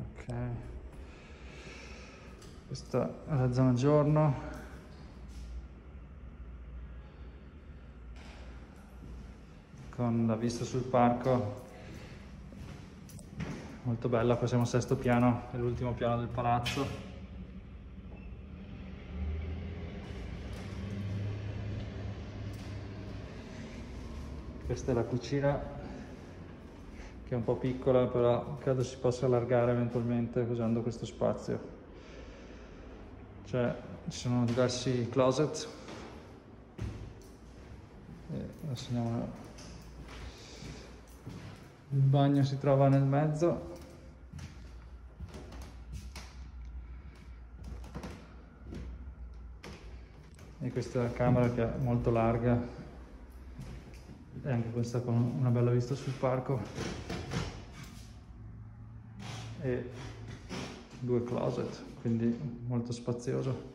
ok. Questa è la zona giorno. Con la vista sul parco. Molto bella poi siamo al sesto piano è l'ultimo piano del palazzo. Questa è la cucina che è un po' piccola però credo si possa allargare eventualmente usando questo spazio. Cioè ci sono diversi closet. E adesso andiamo il bagno si trova nel mezzo. E questa camera che è molto larga. E anche questa con una bella vista sul parco e due closet, quindi molto spazioso.